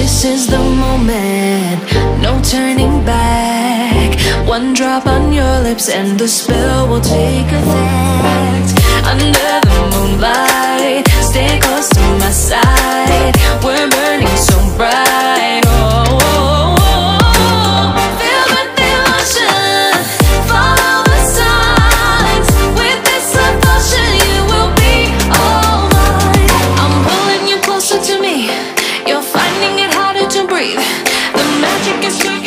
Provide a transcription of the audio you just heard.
This is the moment, no turning back. One drop on your lips, and the spell will take effect. Under the moonlight. breathe. The magic is true.